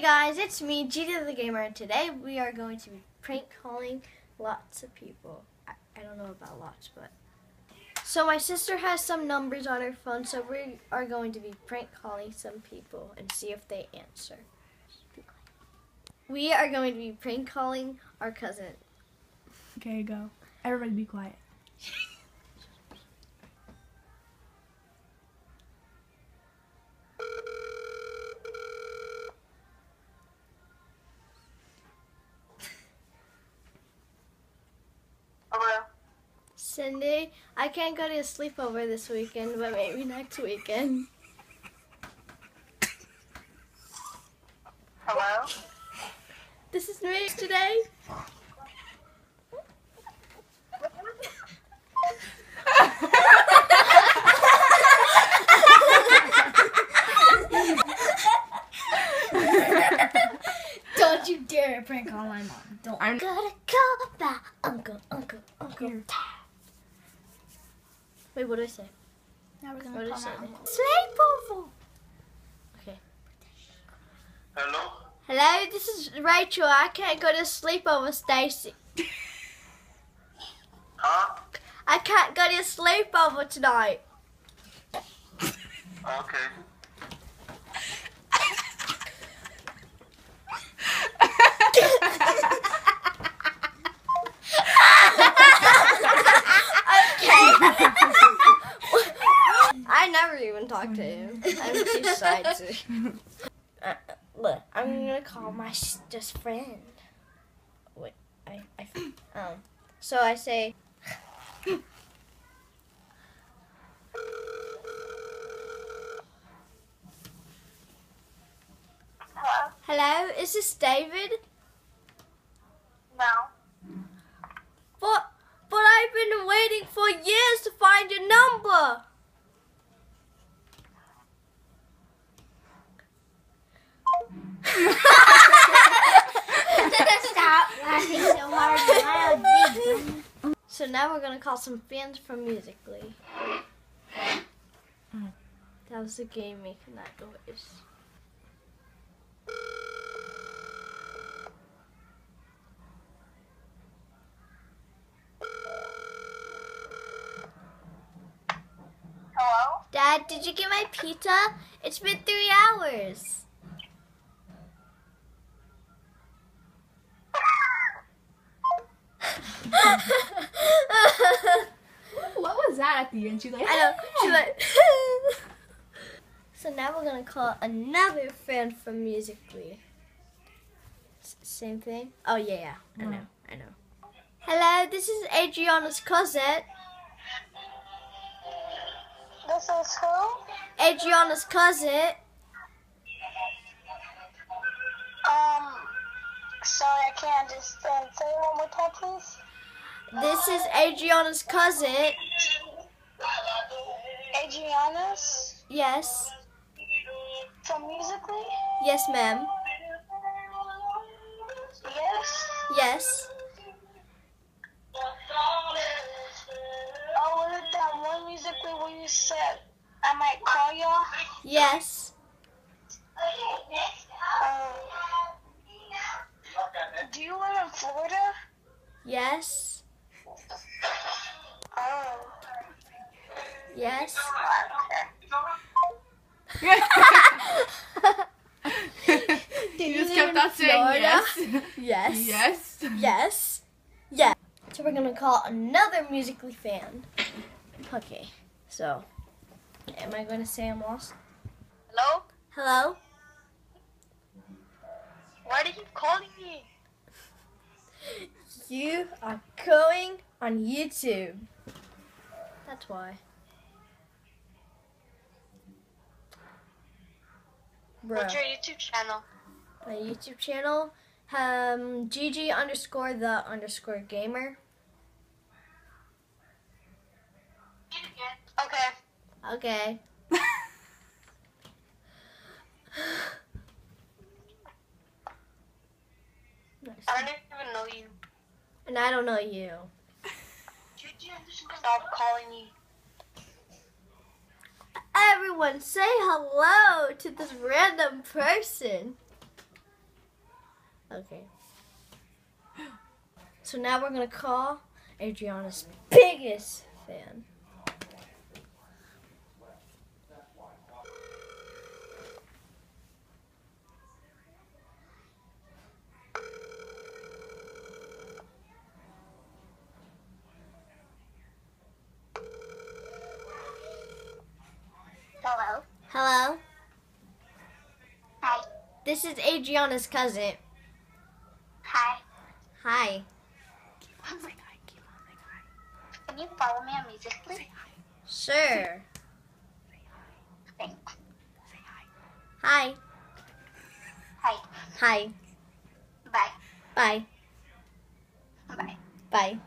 Hey guys, it's me, GG the Gamer, and today we are going to be prank calling lots of people. I, I don't know about lots, but. So my sister has some numbers on her phone, so we are going to be prank calling some people and see if they answer. We are going to be prank calling our cousin. Okay, go. Everybody be quiet. Cindy, I can't go to a sleepover this weekend, but maybe next weekend. Hello. This is me today. Don't you dare prank call my mom. Don't. I'm Gotta call my uncle, uncle, uncle. Here. Wait, what do I say? Now we're What gonna did I say? my uncle. Sleepover. Okay. Hello. Hello, this is Rachel. I can't go to sleepover, Stacy. Huh? I can't go to sleepover tonight. Okay. Look, I'm gonna call my just friend. Wait, I, I, um, so I say. Hello. Hello, is this David? No. But, but I've been waiting for years to find your number. Stop laughing so hard loud. So now we're gonna call some fans from Musically. That was the game making that noise. Hello. Dad, did you get my pizza? It's been three hours. What was that at the end? She's like, I know. She's like. so now we're gonna call another fan from Musically. S- same thing. Oh yeah, yeah. I mm-hmm. know. I know. Hello, this is Adriana's cousin. This is who? Adriana's cousin. Sorry, I can't understand. Say it one more time, please. This is Adriana's cousin. Adriana's Yes. from Musically. Yes, ma'am. Yes. Yes. Oh, was it that one Musically where you said I might call y'all? Yes. Do you live in Florida? Yes. Oh. Yes. Okay. you you just kept on saying Florida? yes. Yes. yes. Yes. Yes. So we're gonna call another musically fan. Okay. So, am I gonna say I'm lost? Hello? Hello. Why did you calling me? You are going on YouTube. That's why. Bruh. What's your YouTube channel? My YouTube channel, um, GG underscore the underscore gamer. Okay. Okay. Nice. I don't even know you. And I don't know you. Stop calling me. Everyone say hello to this random person. Okay. So now we're gonna call Adriana's biggest fan. Hello. Hello, Hi. this is Adriana's cousin. Hi. Hi. Can you follow me on Musically? Sure. Thanks. Hi. Hi. Hi. Bye. Bye. Bye. Bye. Bye.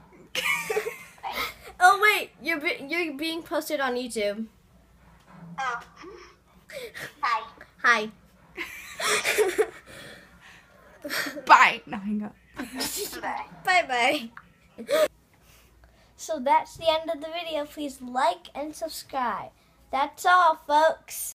oh wait, you're be- you're being posted on YouTube. Oh. Hi. Hi. Bye. No, hang up. Bye. bye bye. So that's the end of the video. Please like and subscribe. That's all, folks.